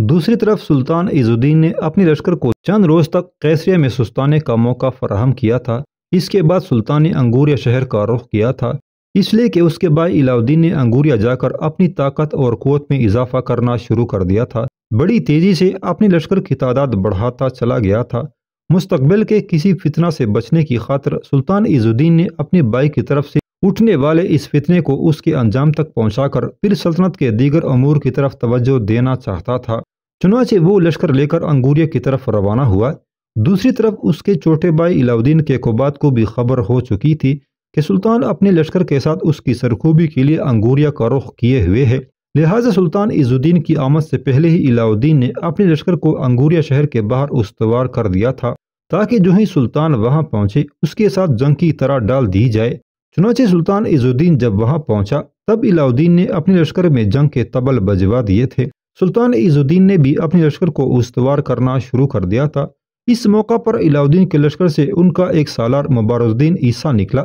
दूसरी तरफ़ सुल्तान इजुद्दीन ने अपने लश्कर को चंद रोज तक कैसरिया में सुस्ताने का मौका फराहम किया था। इसके बाद सुल्तान ने अंगूरिया शहर का रुख किया था। इसलिए कि उसके बाद इलाउद्दीन ने अंगूरिया जाकर अपनी ताकत और कोत में इजाफा करना शुरू कर दिया था। बड़ी तेज़ी से अपने लश्कर की तादाद बढ़ाता चला गया था। मुस्तकबिल के किसी फितना से बचने की खातर सुल्तान इजुद्दीन ने अपने बाई की तरफ़ से उठने वाले इस फितने को उसके अंजाम तक पहुंचाकर फिर सल्तनत के दीगर अमूर की तरफ़ तवज्जो देना चाहता था। चुनाचे वो लश्कर लेकर अंगूरिया की तरफ़ रवाना हुआ। दूसरी तरफ़ उसके छोटे भाई इलाउद्दीन के कोबात को भी खबर हो चुकी थी कि सुल्तान अपने लश्कर के साथ उसकी सरखूबी के लिए अंगूरिया का रुख किए हुए है। लिहाजा सुल्तान इजुद्दीन की आमद से पहले ही इलाउद्दीन ने अपने लश्कर को अंगूरिया शहर के बाहर उस्तवार कर दिया था, ताकि जो ही सुल्तान वहाँ पहुँचे, उसके साथ जंग की तरह डाल दी जाए। चुनाचे सुल्तान इजुद्दीन जब वहाँ पहुँचा, तब इलाउद्दीन ने अपने लश्कर में जंग के तबल बजवा दिए थे। सुल्तान इजुद्दीन ने भी अपने लश्कर को उस्तवार करना शुरू कर दिया था। इस मौका पर इलाउद्दीन के लश्कर से उनका एक सालार मुबारुद्दीन ईसा निकला।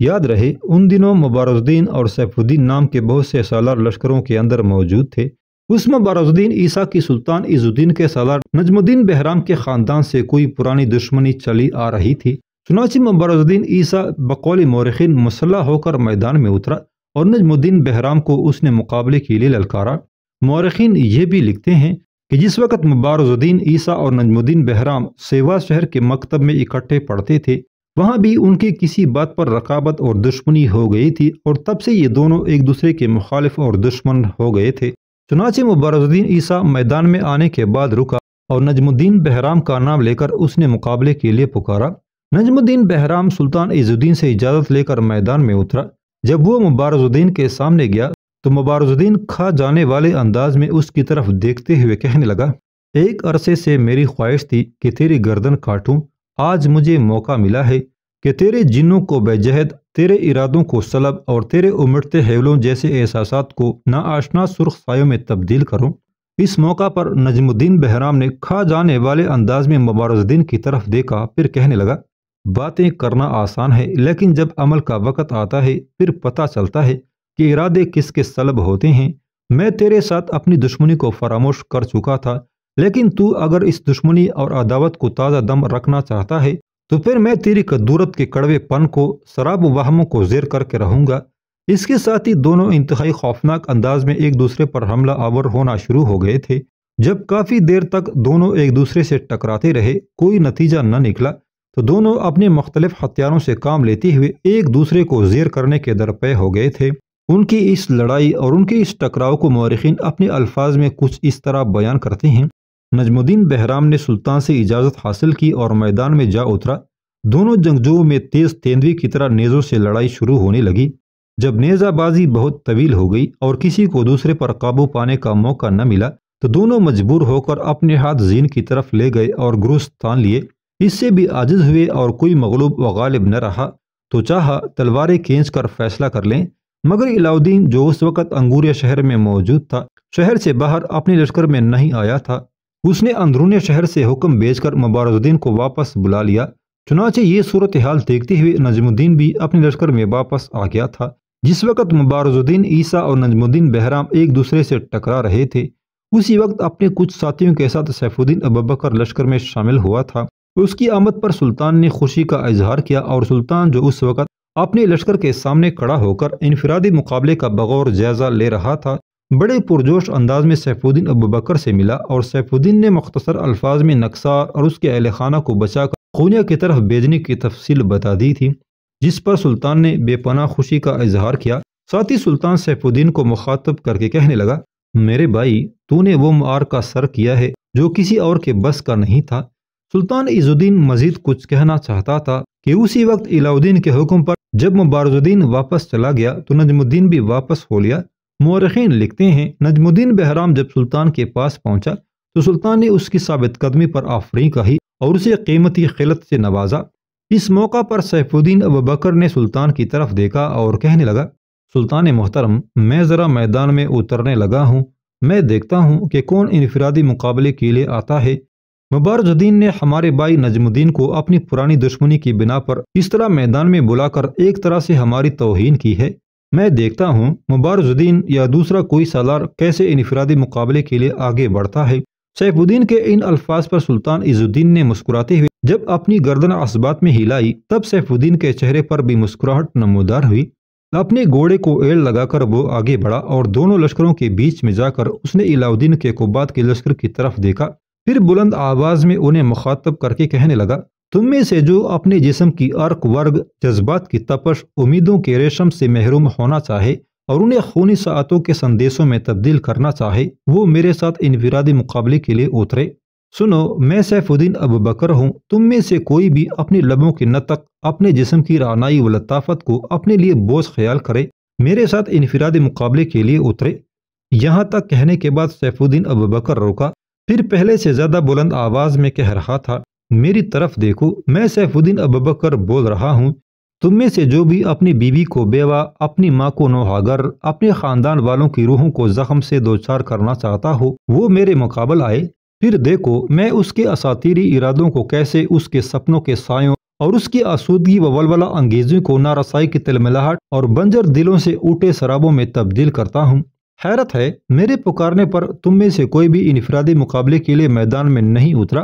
याद रहे, उन दिनों मुबारुद्दीन और सैफुद्दीन नाम के बहुत से सालार लश्करों के अंदर मौजूद थे। उस मुबारजुद्दीन ईसा की सुल्तान इजुद्दीन के सालार नजमुद्दीन बहराम के ख़ानदान से कोई पुरानी दुश्मनी चली आ रही थी। चुनाची मुबारजुद्दीन ईसा बकौल मौरखीन मुसल्ह होकर मैदान में उतरा और नजमुद्दीन बहराम को उसने मुकाबले के लिए ललकारा मौरखीन ये भी लिखते हैं कि जिस वक्त मुबारजुद्दीन ईसा और नजमुद्दीन बहराम सेवा शहर के मकतब में इकट्ठे पढ़ते थे वहाँ भी उनकी किसी बात पर रकाबत और दुश्मनी हो गई थी और तब से ये दोनों एक दूसरे के मुखालिफ और दुश्मन हो गए थे चुनाचे मुबारजुद्दीन ईसा मैदान में आने के बाद रुका और नजमुद्दीन बहराम का नाम लेकर उसने मुकाबले के लिए पुकारा नजमुद्दीन बहराम सुल्तान इजुद्दीन से इजाज़त लेकर मैदान में उतरा। जब वो मुबारजुद्दीन के सामने गया तो मुबारजुद्दीन खा जाने वाले अंदाज में उसकी तरफ़ देखते हुए कहने लगा, एक अरसे से मेरी ख्वाहिश थी कि तेरी गर्दन काटूं। आज मुझे मौका मिला है कि तेरे जिन्नों को बेजहद, तेरे इरादों को सलब और तेरे उमड़ते हेवलों जैसे एहसास को नाआशना सुर्ख सायों में तब्दील करूँ। इस मौका पर नजमुद्दीन बहराम ने खा जाने वाले अंदाज में मुबारजुद्दीन की तरफ़ देखा, फिर कहने लगा बातें करना आसान है, लेकिन जब अमल का वक़्त आता है, फिर पता चलता है कि इरादे किसके सलब होते हैं। मैं तेरे साथ अपनी दुश्मनी को फरामोश कर चुका था, लेकिन तू अगर इस दुश्मनी और अदावत को ताज़ा दम रखना चाहता है तो फिर मैं तेरी कदूरत के कड़वे पन को, शराब वाहमों को जेर करके रहूँगा। इसके साथ ही दोनों इंतहाई खौफनाक अंदाज में एक दूसरे पर हमला आवर होना शुरू हो गए थे। जब काफ़ी देर तक दोनों एक दूसरे से टकराते रहे, कोई नतीजा न निकला तो दोनों अपने मुख्तलिफ़ हथियारों से काम लेते हुए एक दूसरे को जेर करने के दरपे हो गए थे। उनकी इस लड़ाई और उनके इस टकराव को मौरखीन अपने अल्फाज में कुछ इस तरह बयान करते हैं, नजमुद्दीन बहराम ने सुल्तान से इजाज़त हासिल की और मैदान में जा उतरा। दोनों जंगजुओं में तेज तेंदुए की तरह नेज़ों से लड़ाई शुरू होने लगी। जब नेज़ाबाजी बहुत तवील हो गई और किसी को दूसरे पर काबू पाने का मौका न मिला तो दोनों मजबूर होकर अपने हाथ जीन की तरफ़ ले गए और गुरुस्त तान लिए। इससे भी आजिज हुए और कोई मगलूब व गालिब न रहा तो चाह तलवारें खींच कर फैसला कर लें। मगर इलाउद्दीन जो उस वक़्त अंगूरिया शहर में मौजूद था, शहर से बाहर अपने लश्कर में नहीं आया था। उसने अंदरून शहर से हुक्म भेजकर मुबारजुद्दीन को वापस बुला लिया। चुनाचे ये सूरत हाल देखते हुए नजमुद्दीन भी अपने लश्कर में वापस आ गया था। जिस वक्त मुबारजुद्दीन ईसा और नजमुद्दीन बहराम एक दूसरे से टकरा रहे थे, उसी वक्त अपने कुछ साथियों के साथ सैफुद्दीन अबकर लश्कर में शामिल हुआ था। उसकी आमद पर सुल्तान ने खुशी का इजहार किया और सुल्तान जो उस वक्त अपने लश्कर के सामने खड़ा होकर इनफरादी मुकाबले का बगौर जायजा ले रहा था, बड़े पुरजोश अंदाज में सैफुद्दीन अबू बकर से मिला और सैफुद्दीन ने मुख्तसर अल्फाज में नक्सार और उसके अहल खाना को बचाकर खूनिया की तरफ़ भेजने की तफसील बता दी थी, जिस पर सुल्तान ने बेपना खुशी का इजहार किया। साथ ही सुल्तान सैफुद्दीन को मुखातब करके कहने लगा, मेरे भाई, तूने वो मार का सर किया है जो किसी और के बस का नहीं था सुल्तान इजुद्दीन मजीद कुछ कहना चाहता था कि उसी वक्त इलाउद्दीन के हुक्म पर जब मुबारजुद्दीन वापस चला गया तो नजमुद्दीन भी वापस हो लिया। मौरखीन लिखते हैं, नजमुद्दीन बहराम जब सुल्तान के पास पहुँचा तो सुल्तान ने उसकी साबित कदमी पर आफरी कही और उसे कीमती खिलत से नवाजा। इस मौका पर सैफुद्दीन अब बकर ने सुल्तान की तरफ़ देखा और कहने लगा, सुल्तान मोहतरम, मैं ज़रा मैदान में उतरने लगा हूँ। मैं देखता हूँ कि कौन इनफरादी मुकाबले के लिए आता है मुबारजुद्दीन ने हमारे भाई नजमुद्दीन को अपनी पुरानी दुश्मनी की बिना पर इस तरह मैदान में बुलाकर एक तरह से हमारी तोहन की है। मैं देखता हूँ मुबारजुद्दीन या दूसरा कोई सालार कैसे इनफरादी मुकाबले के लिए आगे बढ़ता है। सैफुद्दीन के इन अल्फाज पर सुल्तान इजुद्दीन ने मुस्कुराते हुए जब अपनी गर्दन असबात में हिलाई, तब सैफुद्दीन के चेहरे पर भी मुस्कुराहट नमोदार हुई। अपने घोड़े को एल लगाकर वो आगे बढ़ा और दोनों लश्करों के बीच में जाकर उसने इलाउद्दीन के कुबात के लश्कर की तरफ़ देखा। फिर बुलंद आवाज़ में उन्हें मुखातब करके कहने लगा, तुम में से जो अपने जिस्म की अर्क वर्ग जज्बात की तपश उम्मीदों के रेशम से महरूम होना चाहे और उन्हें खूनी सातों के संदेशों में तब्दील करना चाहे, वो मेरे साथ इनफरादी मुकाबले के लिए उतरे। सुनो, मैं सैफुद्दीन अबू बकर हूँ। तुम में से कोई भी अपने लबों की नतक, अपने जिस्म की रानाई व लताफत को अपने लिए बोझ ख्याल करे, मेरे साथ इनफरादी मुकाबले के लिए उतरे। यहाँ तक कहने के बाद सैफुद्दीन अबू बकर रोका। फिर पहले से ज़्यादा बुलंद आवाज़ में कह रहा था, मेरी तरफ़ देखो, मैं सैफुद्दीन अबू बकर बोल रहा हूँ। तुम में से जो भी अपनी बीवी को बेवा, अपनी माँ को नोहागर, अपने खानदान वालों की रूहों को जख्म से दो चार करना चाहता हो, वो मेरे मुकाबल आए। फिर देखो, मैं उसके असातीरी इरादों को कैसे उसके सपनों के सायों और उसकी आसूदगी वलवला अंगेजी को नारसाई की तिलमिलाहट और बंजर दिलों से ऊटे शराबों में तब्दील करता हूँ। हैरत है, मेरे पुकारने पर तुम में से कोई भी इनफरादी मुकाबले के लिए मैदान में नहीं उतरा।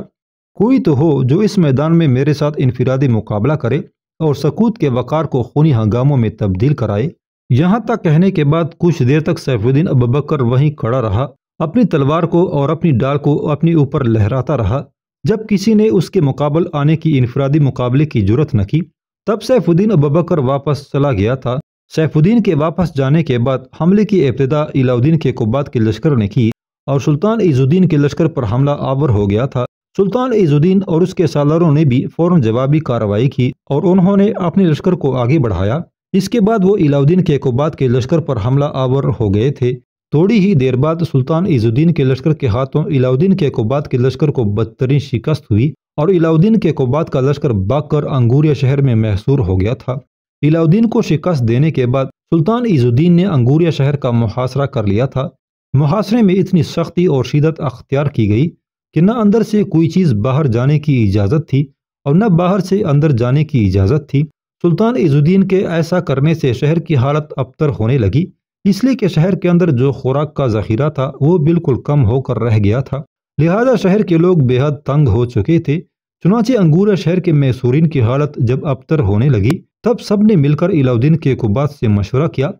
कोई तो हो जो इस मैदान में मेरे साथ इनफरादी मुकाबला करे और सकूत के वकार को खूनी हंगामों में तब्दील कराए। यहाँ तक कहने के बाद कुछ देर तक सैफुद्दीन अबकर वहीं खड़ा रहा, अपनी तलवार को और अपनी डाल को अपने ऊपर लहराता रहा। जब किसी ने उसके मुकाबल आने की इनफरादी मुकाबले की ज़रूरत न की, तब सैफुद्दीन अबकर वापस चला गया था। सैफुद्दीन के वापस जाने के बाद हमले की इब्तदा इलाउद्दीन के कुबात के लश्कर ने की और सुल्तान इजुद्दीन के लश्कर पर हमला आवर हो गया था। सुल्तान इजुद्दीन और उसके सालारों ने भी फ़ौरन जवाबी कार्रवाई की और उन्होंने अपने लश्कर को आगे बढ़ाया। इसके बाद वो इलाउद्दीन के कुबात के लश्कर पर हमला आवर हो गए थे। थोड़ी ही देर बाद सुल्तान इजुद्दीन के लश्कर के हाथों इलाउद्दीन के कुबात के लश्कर को बदतरीन शिकस्त हुई और इलाउद्दीन के कुबात का लश्कर बाकर अंगूरिया शहर में महसूर हो गया था। इलाउद्दीन को शिकस्त देने के बाद सुल्तान इजुद्दीन ने अंगूरिया शहर का मुहासरा कर लिया था। मुहासरे में इतनी सख्ती और शिदत अख्तियार की गई कि न अंदर से कोई चीज़ बाहर जाने की इजाज़त थी और न बाहर से अंदर जाने की इजाज़त थी। सुल्तान इजुद्दीन के ऐसा करने से शहर की हालत अबतर होने लगी, इसलिए कि शहर के अंदर जो खुराक का जखीरा था, वो बिल्कुल कम होकर रह गया था। लिहाजा शहर के लोग बेहद तंग हो चुके थे, चुनाचे अंगूरा शहर के मैसूरीन की हालत जब अबतर होने लगी तब सबने मिलकर इलाउद्दीन के कुबात से मशवरा किया।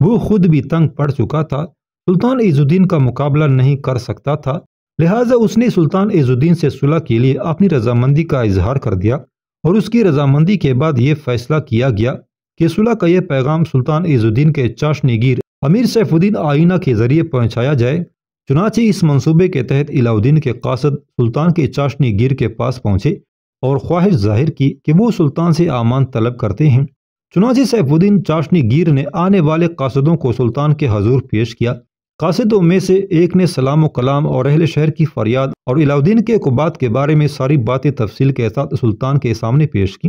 वो खुद भी तंग पड़ चुका था। सुल्तान इजुद्दीन का मुकाबला नहीं कर सकता था। लिहाजा उसने सुल्तान इजुद्दीन से सुलह के लिए अपनी रजामंदी का इजहार कर दिया और उसकी रजामंदी के बाद ये फैसला किया गया कि सुलह का यह पैगाम सुल्तान इजुद्दीन के चाशनीगिर अमीर सैफुद्दीन आइना के ज़रिए पहुँचाया जाए। चुनाचे इस मंसूबे के तहत इलाउद्दीन के कासद सुल्तान के चाशनी गिर के पास पहुँचे और ख्वाहिश ज़ाहिर की कि वो सुल्तान से आमान तलब करते हैं। चुनाचे सैफुद्दीन चाशनी गिर ने आने वाले कासदों को सुल्तान के हजूर पेश किया। कासदों में से एक ने सलाम कलाम और अहल शहर की फरियाद और इलाउद्दीन के कुबात के बारे में सारी बातें तफसील के साथ सुल्तान के सामने पेश की।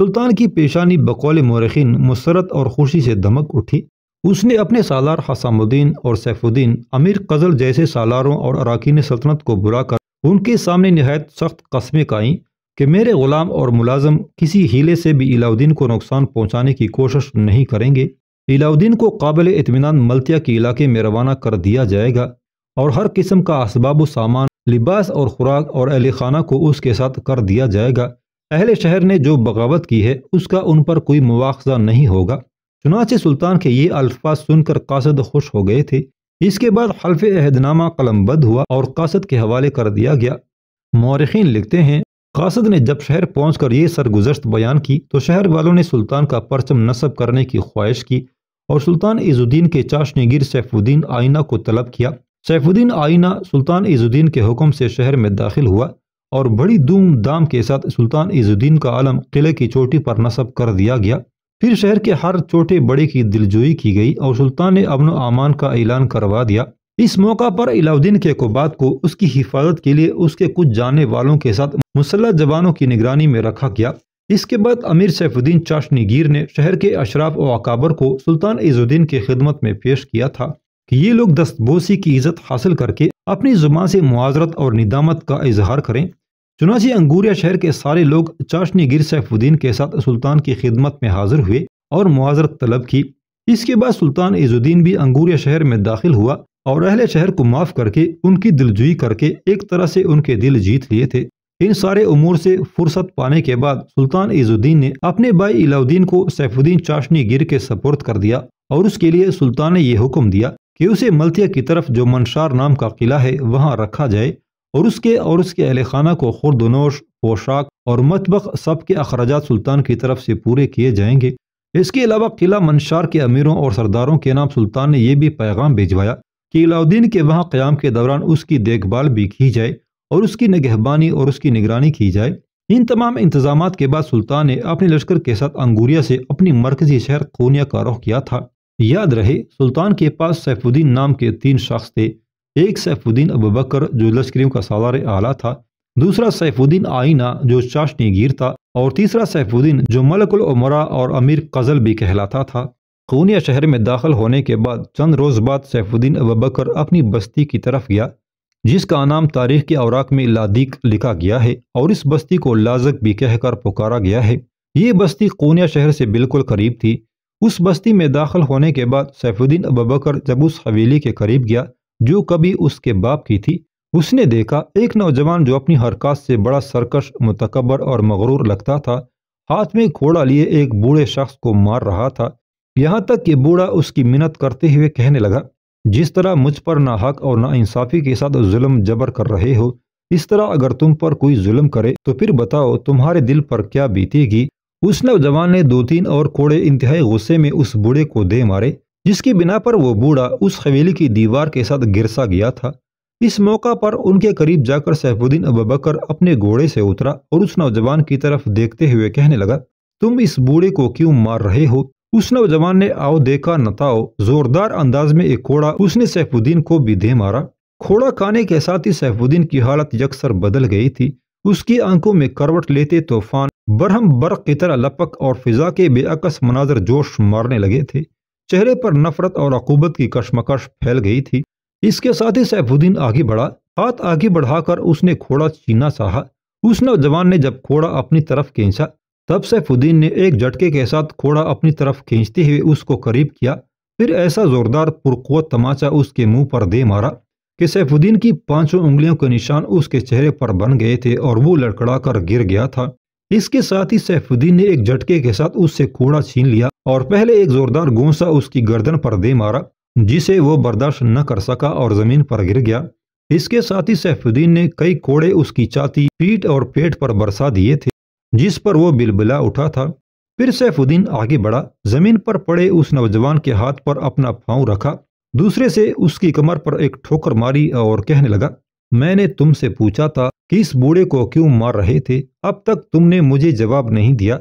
सुल्तान की पेशानी बकौल मौरखीन मुसरत और खुशी से धमक उठी। उसने अपने सालार हसामुद्दीन और सैफुद्दीन, अमीर कजल जैसे सालारों और अरकान सल्तनत को बुलाकर उनके सामने नहायत सख्त कस्में काईं। कि मेरे ग़ुलाम और मुलाजम किसी हीले से भी इलाउद्दीन को नुकसान पहुँचाने की कोशिश नहीं करेंगे। इलाउद्दीन को काबिल इतमान मलतिया के इलाके में रवाना कर दिया जाएगा और हर किस्म का असबाब सामान, लिबास और खुराक और अहल खाना को उसके साथ कर दिया जाएगा। अहले शहर ने जो बगावत की है, उसका उन पर कोई मुआवजा नहीं होगा। चुनाचे सुल्तान के ये अल्फाज सुनकर कासद खुश हो गए थे। इसके बाद हल्फ अहदनामा कलमबद्ध हुआ और कासद के हवाले कर दिया गया। मौरखीन लिखते हैं कासद ने जब शहर पहुंचकर ये सरगुजश्त बयान की तो शहर वालों ने सुल्तान का परचम नस्ब करने की ख्वाहिश की और सुल्तान इजुद्दीन के चाशनीगिर सैफुद्दीन आइना को तलब किया। सैफुद्दीन आइना सुल्तान इजुद्दीन के हुक्म से शहर में दाखिल हुआ और बड़ी धूमधाम के साथ सुल्तान इजुद्दीन का आलम किले की चोटी पर नस्ब कर दिया गया। फिर शहर के हर छोटे बड़े की दिलजोई की गई और सुल्तान ने अमन अमान का ऐलान करवा दिया। इस मौका पर इलाउद्दीन के कुबात को उसकी हिफाजत के लिए उसके कुछ जाने वालों के साथ मुसल्ह जवानों की निगरानी में रखा गया। इसके बाद अमीर सैफुद्दीन चाशनीगीर ने शहर के अशराफ व अकाबर को सुल्तान इजुद्दीन की खिदमत में पेश किया था कि ये लोग दस्तबोसी की इज़्ज़त हासिल करके अपनी ज़ुबान से मुआजरत और निदामत का इजहार करें। चुनाची अंगूरिया शहर के सारे लोग चाशनी गिर सैफुद्दीन के साथ सुल्तान की खिदमत में हाजिर हुए और मुआजरत तलब की। इसके बाद सुल्तान इजुद्दीन भी अंगूरिया शहर में दाखिल हुआ। और अहले शहर को माफ़ करके, उनकी दिलजुई करके एक तरह से उनके दिल जीत लिए थे। इन सारे उमूर से फुर्सत पाने के बाद सुल्तान इजुद्दीन ने अपने भाई इलाउद्दीन को सैफुद्दीन चाशनी गिर के सपोर्ट कर दिया और उसके लिए सुल्तान ने यह हुक्म दिया कि उसे मल्तिया की तरफ़ जो मनशार नाम का किला है, वहाँ रखा जाए और उसके और उसके अहल खाना को खुरदनोश, पोशाक और मतबक सब के अखराज सुल्तान की तरफ़ से पूरे किए जाएँगे। इसके अलावा किला मनशार के अमीरों और सरदारों के नाम सुल्तान ने यह भी पैगाम भिजवाया कि अलाउद्दीन के वहाँ क़्याम के दौरान उसकी देखभाल भी की जाए और उसकी निगहबानी और उसकी निगरानी की जाए। इन तमाम इंतज़ाम के बाद सुल्तान ने अपने लश्कर के साथ अंगूरिया से अपनी मरकजी शहर कोनिया का रुख किया था। याद रहे, सुल्तान के पास सैफुद्दीन नाम के तीन शख्स थे। एक सैफुद्दीन अबू बकर, जो लश्करियों का सालार आला था। दूसरा सैफुद्दीन आइना जो चाशनी गिर था। और तीसरा सैफुद्दीन, जो मलकुल उमरा और अमीर कजल भी कहलाता था। खूनिया शहर में दाखिल होने के बाद चंद रोज़ बाद सैफुद्दीन अबू बकर अपनी बस्ती की तरफ़ गया, जिसका नाम तारीख के औराक में लादीक लिखा गया है और इस बस्ती को लाजक भी कहकर पुकारा गया है। ये बस्ती कोनिया शहर से बिल्कुल करीब थी। उस बस्ती में दाखिल होने के बाद सैफुद्दीन अबकर जब उस हवेली के करीब गया, जो कभी उसके बाप की थी, उसने देखा, एक नौजवान जो अपनी हरकत से बड़ा सरकश, मुतकबर और मगरूर लगता था, हाथ में घोड़ा लिए एक बूढ़े शख्स को मार रहा था। यहाँ तक कि बूढ़ा उसकी मिन्नत करते हुए कहने लगा, जिस तरह मुझ पर ना हक और ना इंसाफी के साथ जुल्म जबर कर रहे हो, इस तरह अगर तुम पर कोई जुल्म करे तो फिर बताओ तुम्हारे दिल पर क्या बीतेगी? उस नौजवान ने दो तीन और कोड़े इंतहाई गुस्से में उस बूढ़े को दे मारे, जिसकी बिना पर वो बूढ़ा उस हवेली की दीवार के साथ गिरसा गया था। इस मौका पर उनके करीब जाकर सैफुद्दीन अबकर अपने घोड़े से उतरा और उस नौजवान की तरफ़ देखते हुए कहने लगा, तुम इस बूढ़े को क्यों मार रहे हो? उस नौजवान ने, आओ देखा नताओ जोरदार अंदाज में एक घोड़ा उसने सैफुद्दीन को भी दे मारा। खोड़ा खाने के साथ ही सैफुद्दीन की हालत यकसर बदल गई थी। उसकी आँखों में करवट लेते तूफ़ान, बरहम बर्क की तरह लपक और फिजा के बेअकस मनाजर जोश मारने लगे थे। चेहरे पर नफरत और अकूबत की कशमकश फैल गई थी। इसके साथ ही सैफुद्दीन आगे बढ़ा। हाथ आगे बढ़ाकर उसने खोड़ा छीना चाहा उस नौजवान ने जब खोड़ा अपनी तरफ़ खींचा तब सैफुद्दीन ने एक झटके के साथ घोड़ा अपनी तरफ़ खींचते हुए उसको करीब किया। फिर ऐसा जोरदार पुरकुत तमाचा उसके मुँह पर दे मारा कि सैफुद्दीन की पाँचों उंगलियों के निशान उसके चेहरे पर बन गए थे और वो लड़खड़ा कर गिर गया था। इसके साथ ही सैफुद्दीन ने एक झटके के साथ उससे घोड़ा छीन लिया और पहले एक जोरदार गोंसा उसकी गर्दन पर दे मारा, जिसे वो बर्दाश्त न कर सका और ज़मीन पर गिर गया। इसके साथ ही सैफुद्दीन ने कई कोड़े उसकी छाती, पीठ और पेट पर बरसा दिए थे। जिस पर वो बिलबिला उठा था, फिर सैफुद्दीन आगे बढ़ा, ज़मीन पर पड़े उस नौजवान के हाथ पर अपना पाँव रखा, दूसरे से उसकी कमर पर एक ठोकर मारी और कहने लगा, मैंने तुमसे पूछा था कि इस बूढ़े को क्यों मार रहे थे? अब तक तुमने मुझे जवाब नहीं दिया।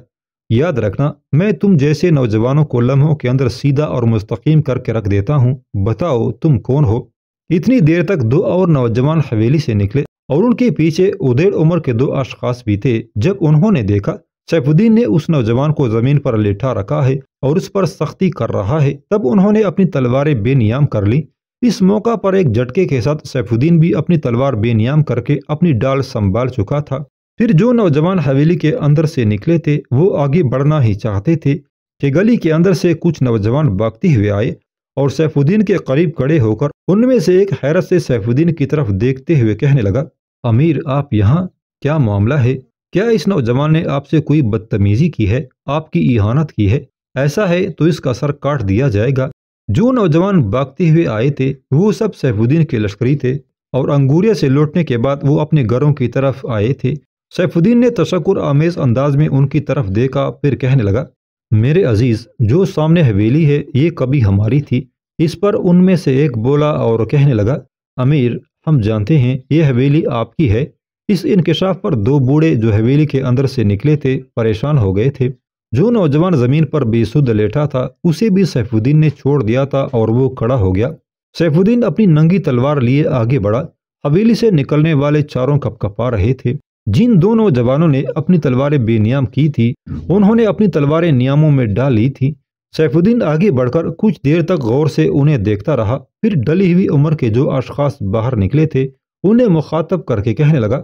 याद रखना, मैं तुम जैसे नौजवानों को लम्हों के अंदर सीधा और मुस्तकीम करके रख देता हूँ। बताओ तुम कौन हो? इतनी देर तक दो और नौजवान हवेली से निकले। और उनके पीछे उदेर उम्र के दो अशखास भी थे। जब उन्होंने देखा, सैफुद्दीन ने उस नौजवान को ज़मीन पर लेटा रखा है और उस पर सख्ती कर रहा है, तब उन्होंने अपनी तलवारें बेनियाम कर ली। इस मौका पर एक झटके के साथ सैफुद्दीन भी अपनी तलवार बेनियाम करके अपनी डाल संभाल चुका था। फिर जो नौजवान हवेली के अंदर से निकले थे, वो आगे बढ़ना ही चाहते थे कि गली के अंदर से कुछ नौजवान भागते हुए आए और सैफुद्दीन के करीब खड़े होकर उनमें से एक हैरत से सैफुद्दीन की तरफ़ देखते हुए कहने लगा अमीर, आप यहाँ? क्या मामला है? क्या इस नौजवान ने आपसे कोई बदतमीजी की है? आपकी इहानत की है? ऐसा है तो इसका सर काट दिया जाएगा। जो नौजवान भागते हुए आए थे, वो सब सैफुद्दीन के लश्करी थे और अंगूरिया से लौटने के बाद वो अपने घरों की तरफ़ आए थे। सैफुद्दीन ने तशक्र आमेज अंदाज में उनकी तरफ़ देखा, फिर कहने लगा, मेरे अज़ीज़, जो सामने हवेली है, ये कभी हमारी थी। इस पर उनमें से एक बोला और कहने लगा, अमीर हम जानते हैं, ये हवेली आपकी है। इस इंकशाफ पर दो बूढ़े जो हवेली के अंदर से निकले थे, परेशान हो गए थे। जो नौजवान ज़मीन पर बेसुद लेटा था, उसे भी सैफुद्दीन ने छोड़ दिया था और वो खड़ा हो गया। सैफुद्दीन अपनी नंगी तलवार लिए आगे बढ़ा। हवेली से निकलने वाले चारों कपकपा रहे थे। जिन दोनों जवानों ने अपनी तलवारें बेनियाम की थी, उन्होंने अपनी तलवारें नियामों में डाल थी। सैफुद्दीन आगे बढ़कर कुछ देर तक गौर से उन्हें देखता रहा। फिर डली हुई उम्र के जो अशखास बाहर निकले थे, उन्हें मुखातब करके कहने लगा,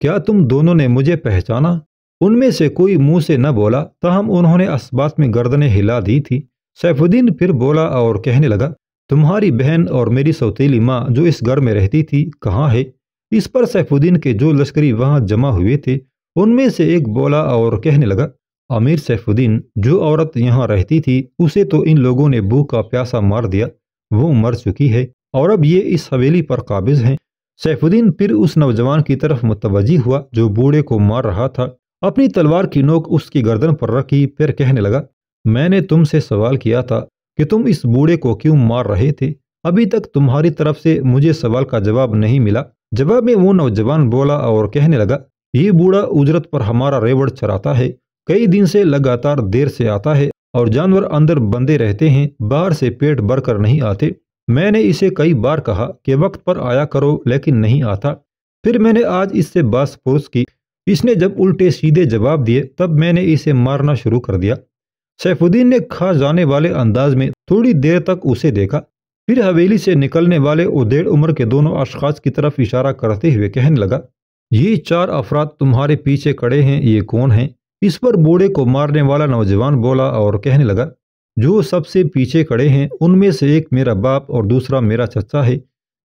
क्या तुम दोनों ने मुझे पहचाना? उनमें से कोई मुँह से न बोला, तहम उन्होंने असबात में गर्दनें हिला दी थी। सैफुद्दीन फिर बोला और कहने लगा, तुम्हारी बहन और मेरी सौतीली माँ जो इस घर में रहती थी, कहाँ है? इस पर सैफुद्दीन के जो लश्करी वहाँ जमा हुए थे, उनमें से एक बोला और कहने लगा अमीर सैफुद्दीन, जो औरत यहाँ रहती थी, उसे तो इन लोगों ने भूख का प्यासा मार दिया, वो मर चुकी है, और अब ये इस हवेली पर काबिज हैं। सैफुद्दीन फिर उस नौजवान की तरफ़ मुतवजी हुआ, जो बूढ़े को मार रहा था। अपनी तलवार की नोक उसकी गर्दन पर रखी, फिर कहने लगा, मैंने तुमसे सवाल किया था कि तुम इस बूढ़े को क्यों मार रहे थे? अभी तक तुम्हारी तरफ़ से मुझे सवाल का जवाब नहीं मिला। जवाब में वो नौजवान बोला और कहने लगा, ये बूढ़ा उजरत पर हमारा रेवड़ चराता है कई दिन से लगातार देर से आता है और जानवर अंदर बंदे रहते हैं, बाहर से पेट भर कर नहीं आते। मैंने इसे कई बार कहा कि वक्त पर आया करो, लेकिन नहीं आता। फिर मैंने आज इससे बास पुरुष की। इसने जब उल्टे सीधे जवाब दिए, तब मैंने इसे मारना शुरू कर दिया। सैफुद्दीन ने खा जाने वाले अंदाज में थोड़ी देर तक उसे देखा। फिर हवेली से निकलने वाले उदेड़ उम्र के दोनों अशखास की तरफ़ इशारा करते हुए कहने लगा, ये चार अफराद तुम्हारे पीछे खड़े हैं, ये कौन हैं? इस पर बूढ़े को मारने वाला नौजवान बोला और कहने लगा, जो सबसे पीछे खड़े हैं, उनमें से एक मेरा बाप और दूसरा मेरा चचा है।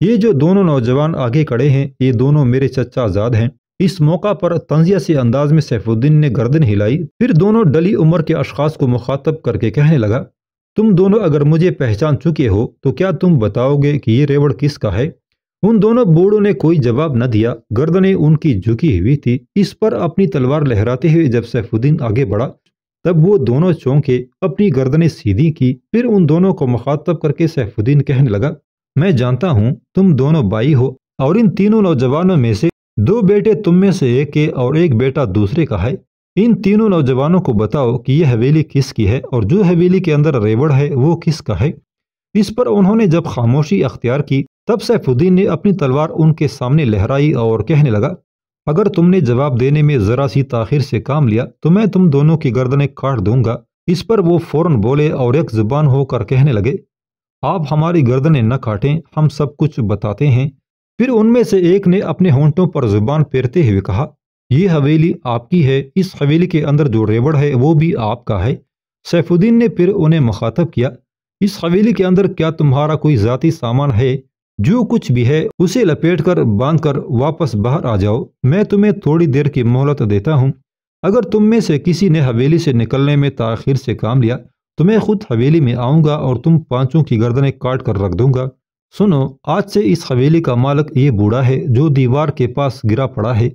ये जो दोनों नौजवान आगे खड़े हैं, ये दोनों मेरे चचा आज़ाद हैं। इस मौका पर तंजिया से अंदाज में सैफुद्दीन ने गर्दन हिलाई, फिर दोनों डली उम्र के अशखास को मुखातब करके कहने लगा, तुम दोनों अगर मुझे पहचान चुके हो तो क्या तुम बताओगे कि ये रेवड़ किसका है? उन दोनों बूढ़ों ने कोई जवाब न दिया। गर्दनें उनकी झुकी हुई थी। इस पर अपनी तलवार लहराते हुए जब सैफुद्दीन आगे बढ़ा, तब वो दोनों चौंके, अपनी गर्दनें सीधी की। फिर उन दोनों को मुखातब करके सैफुद्दीन कहने लगा, मैं जानता हूँ, तुम दोनों बाई हो, और इन तीनों नौजवानों में से दो बेटे तुम में से एक के और एक बेटा दूसरे का है। इन तीनों नौजवानों को बताओ कि यह हवेली किसकी है, और जो हवेली के अंदर रेवड़ है, वो किसका है? इस पर उन्होंने जब खामोशी अख्तियार की तब सैफुद्दीन ने अपनी तलवार उनके सामने लहराई और कहने लगा, अगर तुमने जवाब देने में जरा सी ताखिर से काम लिया तो मैं तुम दोनों की गर्दनें काट दूँगा। इस पर वो फ़ौरन बोले और एक ज़ुबान होकर कहने लगे, आप हमारी गर्दनें न काटें, हम सब कुछ बताते हैं। फिर उनमें से एक ने अपने होंठों पर ज़ुबान फेरते हुए कहा यह हवेली आपकी है, इस हवेली के अंदर जो रेवड़ है, वो भी आपका है। सैफुद्दीन ने फिर उन्हें मुखातब किया, इस हवेली के अंदर क्या तुम्हारा कोई ज़ाती सामान है? जो कुछ भी है, उसे लपेट कर बाँध कर वापस बाहर आ जाओ। मैं तुम्हें थोड़ी देर की मोहलत देता हूँ। अगर तुम में से किसी ने हवेली से निकलने में ताखिर से काम लिया तो मैं खुद हवेली में आऊँगा और तुम पाँचों की गर्दनें काट कर रख दूँगा। सुनो, आज से इस हवेली का मालक ये बूढ़ा है जो दीवार के पास गिरा पड़ा है।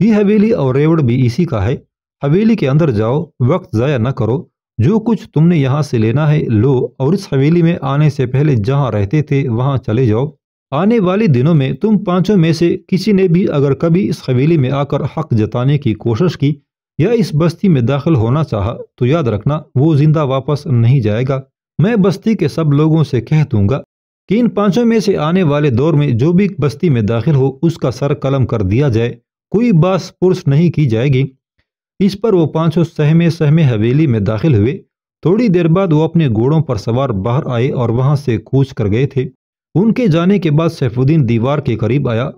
ये हवेली और रेवड़ भी इसी का है। हवेली के अंदर जाओ, वक्त ज़ाया न करो। जो कुछ तुमने यहाँ से लेना है, लो और इस हवेली में आने से पहले जहाँ रहते थे, वहाँ चले जाओ। आने वाले दिनों में तुम पाँचों में से किसी ने भी अगर कभी इस हवेली में आकर हक जताने की कोशिश की या इस बस्ती में दाखिल होना चाहा तो याद रखना, वो ज़िंदा वापस नहीं जाएगा। मैं बस्ती के सब लोगों से कह दूँगा कि इन पाँचों में से आने वाले दौर में जो भी बस्ती में दाखिल हो, उसका सर कलम कर दिया जाए। कोई बास पुरुष नहीं की जाएगी। इस पर वो पाँचों सहमे सहमे हवेली में दाखिल हुए। थोड़ी देर बाद वो अपने घोड़ों पर सवार बाहर आए और वहाँ से कूच कर गए थे। उनके जाने के बाद सैफुद्दीन दीवार के करीब आया।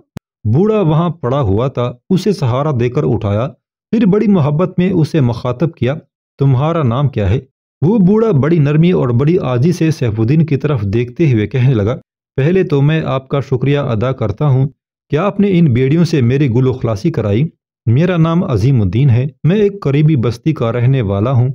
बूढ़ा वहाँ पड़ा हुआ था, उसे सहारा देकर उठाया। फिर बड़ी मोहब्बत में उसे मुखातब किया। तुम्हारा नाम क्या है? वो बूढ़ा बड़ी नरमी और बड़ी आजी से सैफुद्दीन की तरफ़ देखते हुए कहने लगा, पहले तो मैं आपका शुक्रिया अदा करता हूँ। क्या आपने इन बेड़ियों से मेरी गुल खलासी कराई? मेरा नाम अजीमुद्दीन है। मैं एक करीबी बस्ती का रहने वाला हूँ।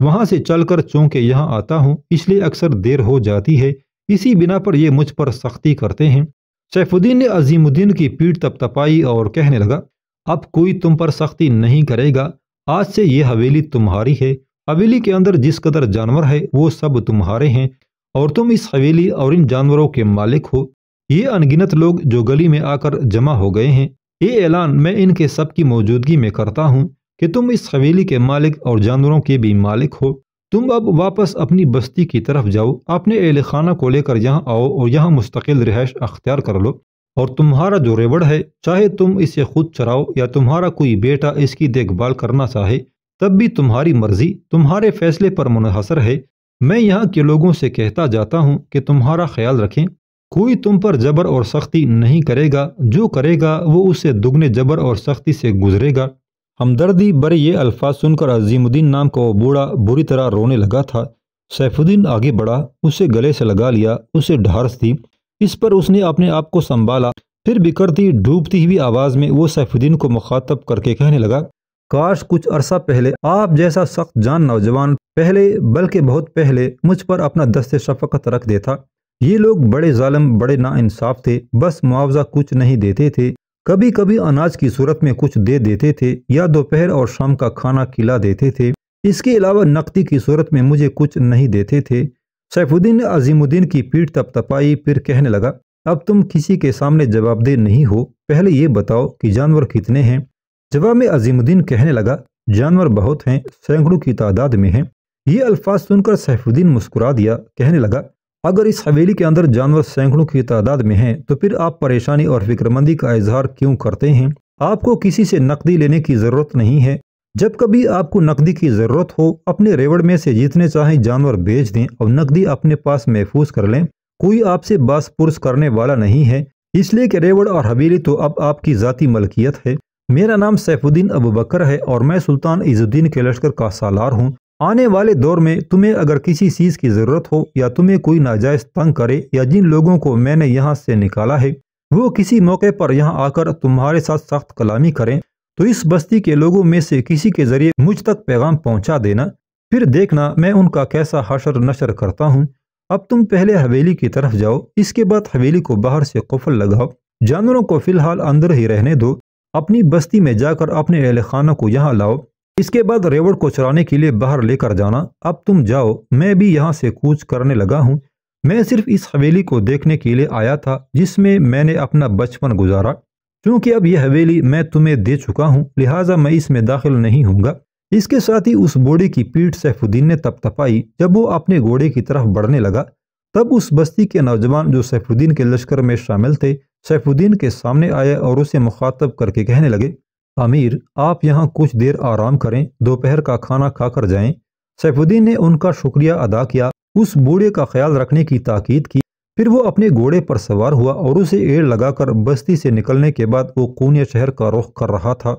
वहाँ से चलकर चौंके यहाँ आता हूँ, इसलिए अक्सर देर हो जाती है। इसी बिना पर ये मुझ पर सख्ती करते हैं। सैफुद्दीन ने अजीमुद्दीन की पीठ तपतपाई और कहने लगा, अब कोई तुम पर सख्ती नहीं करेगा। आज से ये हवेली तुम्हारी है। हवेली के अंदर जिस कदर जानवर है, वो सब तुम्हारे हैं। और तुम इस हवेली और इन जानवरों के मालिक हो। ये अनगिनत लोग जो गली में आकर जमा हो गए हैं। ये ऐलान मैं इनके सब की मौजूदगी में करता हूँ कि तुम इस हवेली के मालिक और जानवरों के भी मालिक हो। तुम अब वापस अपनी बस्ती की तरफ़ जाओ। अपने एहल खाना को लेकर यहाँ आओ और यहाँ मुस्तकिल रिहाइश अख्तियार कर लो। और तुम्हारा जो रेवड़ है, चाहे तुम इसे खुद चराओ या तुम्हारा कोई बेटा इसकी देखभाल करना चाहे, तब भी तुम्हारी मर्ज़ी, तुम्हारे फैसले पर मुनहसर है। मैं यहाँ के लोगों से कहता जाता हूँ कि तुम्हारा ख्याल रखें। कोई तुम पर जबर और सख्ती नहीं करेगा। जो करेगा, वो उसे दुगने जबर और सख्ती से गुजरेगा। हमदर्दी बड़े ये अल्फाज सुनकर अजीमुद्दीन नाम का बूढ़ा बुरी तरह रोने लगा था। सैफुद्दीन आगे बढ़ा, उसे गले से लगा लिया, उसे ढारस थी इस पर उसने अपने आप को संभाला, फिर बिखरती, डूबती हुई आवाज़ में वो सैफुद्दीन को मुखातब करके कहने लगा, काश कुछ अरसा पहले आप जैसा सख्त जान नौजवान पहले, बल्कि बहुत पहले मुझ पर अपना दस्त शफकत रख देता। ये लोग बड़े जालम, बड़े नाइंसाफ थे, बस मुआवजा कुछ नहीं देते थे। कभी कभी अनाज की सूरत में कुछ दे देते थे, या दोपहर और शाम का खाना खिला देते थे। इसके अलावा नकदी की सूरत में मुझे कुछ नहीं देते थे। सैफुद्दीन ने अजीमुद्दीन की पीठ तप तपाई फिर कहने लगा, अब तुम किसी के सामने जवाबदेह नहीं हो। पहले ये बताओ कि जानवर कितने हैं? जवाब में अजीमुद्दीन कहने लगा, जानवर बहुत हैं, सैकड़ों की तादाद में हैं। ये अल्फाज सुनकर सैफुद्दीन मुस्कुरा दिया, कहने लगा अगर इस हवेली के अंदर जानवर सैकड़ों की तादाद में हैं तो फिर आप परेशानी और फिक्रमंदी का इजहार क्यों करते हैं? आपको किसी से नकदी लेने की ज़रूरत नहीं है। जब कभी आपको नकदी की ज़रूरत हो, अपने रेवड़ में से जितने चाहें जानवर बेच दें और नकदी अपने पास महफूज कर लें। कोई आपसे बास पुरुष करने वाला नहीं है। इसलिए कि रेवड़ और हवेली तो अब आपकी ज़ाती मलकियत है। मेरा नाम सैफुद्दीन अबू बकर है और मैं सुल्तान इजुद्दीन के लश्कर का सालार हूँ। आने वाले दौर में तुम्हें अगर किसी चीज़ की ज़रूरत हो या तुम्हें कोई नाजायज़ तंग करे या जिन लोगों को मैंने यहाँ से निकाला है, वो किसी मौके पर यहाँ आकर तुम्हारे साथ सख्त कलामी करें तो इस बस्ती के लोगों में से किसी के ज़रिए मुझ तक पैगाम पहुँचा देना। फिर देखना मैं उनका कैसा हशर नशर करता हूँ। अब तुम पहले हवेली की तरफ़ जाओ, इसके बाद हवेली को बाहर से कुफल लगाओ। जानवरों को फ़िलहाल अंदर ही रहने दो। अपनी बस्ती में जाकर अपने अहल खानों को यहाँ लाओ। इसके बाद रेवड़ को चराने के लिए बाहर लेकर जाना। अब तुम जाओ, मैं भी यहाँ से कूच करने लगा हूँ। मैं सिर्फ़ इस हवेली को देखने के लिए आया था, जिसमें मैंने अपना बचपन गुजारा। क्योंकि अब यह हवेली मैं तुम्हें दे चुका हूँ, लिहाजा मैं इसमें दाखिल नहीं हूँगा इसके साथ ही उस घोड़े की पीठ सैफुद्दीन ने तप तपाई। जब वो अपने घोड़े की तरफ़ बढ़ने लगा, तब उस बस्ती के नौजवान जो सैफुद्दीन के लश्कर में शामिल थे, सैफुद्दीन के सामने आए और उसे मुखातब करके कहने लगे अमीर आप यहाँ कुछ देर आराम करें, दोपहर का खाना खाकर जाएँ। सैफुद्दीन ने उनका शुक्रिया अदा किया, उस बूढ़े का ख्याल रखने की ताकीद की फिर वो अपने घोड़े पर सवार हुआ और उसे एड़ लगाकर बस्ती से निकलने के बाद वो कूनिया शहर का रुख कर रहा था